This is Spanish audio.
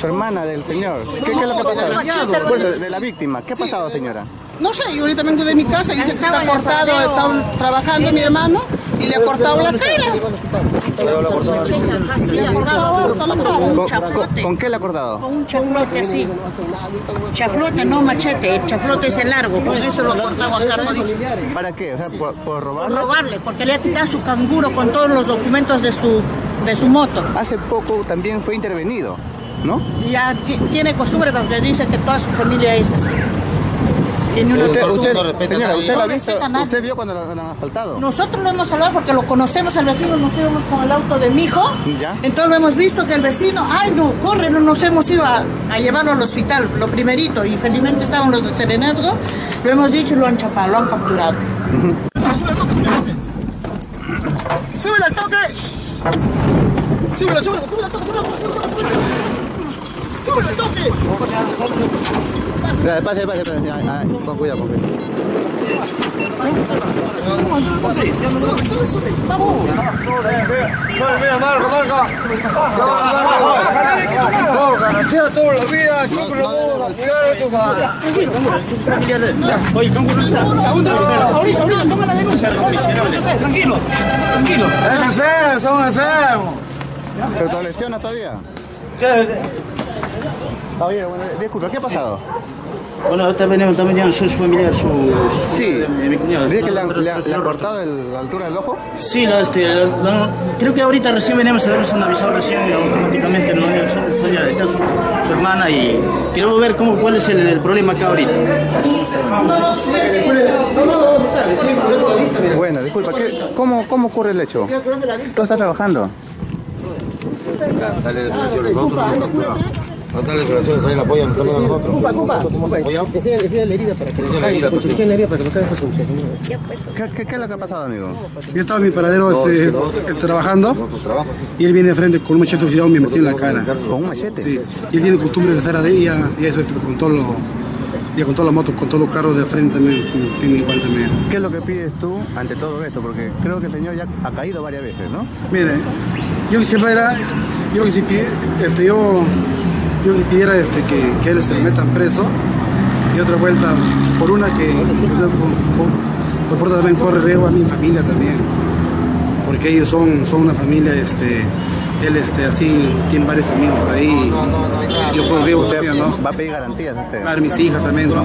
Su hermana del señor. ¿Qué, qué es lo que ha pasado? De la víctima. ¿Qué ha pasado, señora? No sé, yo ahorita vengo de mi casa y dice que está cortado, está trabajando mi hermano y le ha cortado la cara. Ha cortado. ¿Con, qué le ha cortado? Con un chaflote así. Chaflote, no machete, el chaflote es el largo, con eso lo cortaba a cargo dice. ¿Para qué? O sea, por, por Por robar. robarle, porque le ha quitado su canguro con todos los documentos de su, de su moto. Hace poco también fue intervenido, ¿no? Ya ti- tiene costumbre porque dice que toda su familia es así. Tiene una Usted, costumbre. usted, no señora, usted la No visto, usted vio cuando lo, lo han asaltado. Nosotros lo hemos salvado porque lo conocemos al vecino, nos íbamos con el auto de mi hijo. Ya. Entonces lo hemos visto que el vecino, ay no, corre, no nos hemos ido a, a llevarlo al hospital, lo primerito, y felizmente estaban los de Serenazgo, lo hemos dicho y lo han chapado, lo han capturado. ¡Súbele al toque! ¡Súbele, súbele, súbele al toque! ¡Súbele al toque! Ya, Pase, pase, pase. Ay, ay, con cuidado, con cuidado. ¡Sube, sube, sube! ¡Vamos! Mira, Marco, Marco. No, garantía toda la vida, siempre lo vamos a cuidar de tu casa. Oye, ¿cómo no está? Ahorita, ahorita, toma la denuncia. Tranquilo, tranquilo. Es enfermo, son enfermos. ¿Pero te lesiona todavía? Oye, bueno, disculpa, ¿qué ha pasado? Bueno, ahorita venimos también su, su familiar, su, su Sí. de mi, mi cuñado. ¿Dice que le han, le han- le han cortado el- la altura del ojo? Sí, no, este, creo que ahorita recién venimos a ver, nos han avisado recién y automáticamente ¿no? Está su, su hermana y queremos ver cómo, cuál es el, el problema acá ahorita. Bueno, disculpa, ¿qué, cómo, ¿cómo ocurre el hecho? ¿Tú estás trabajando? Dale no. No dale declaraciones, ahí la apoyan a nosotros. Ocupa, ocupa. ¿Apoyamos? Enseña la herida para que porque- Enseña la herida para que no caiga con ¿Qué, qué, qué es lo que ha pasado, amigo? Yo estaba en mi paradero No, este, es que nosotros- trabajando y él viene de frente con un machete oxidado y me metió en la cara. ¿Con un machete? Sí. Y él tiene costumbre de hacer a ella y eso este, con todo lo, y con toda la moto, con todos los carros de frente también, tiene igual también. ¿Qué es lo que pides tú ante todo esto? Porque creo que el señor ya ha caído varias veces, ¿no? Mire, yo quisiera, era- yo que si pide- este, yo, yo que pidiera este, que, que él se lo metan preso y otra vuelta por una que, que por, por, por también corre riesgo a mi familia también, porque ellos son, son una familia, este, él este, así tiene varios amigos por ahí, yo por riesgo también, ¿no? Va a pedir garantías a usted. Claro, mis hijas también, ¿no?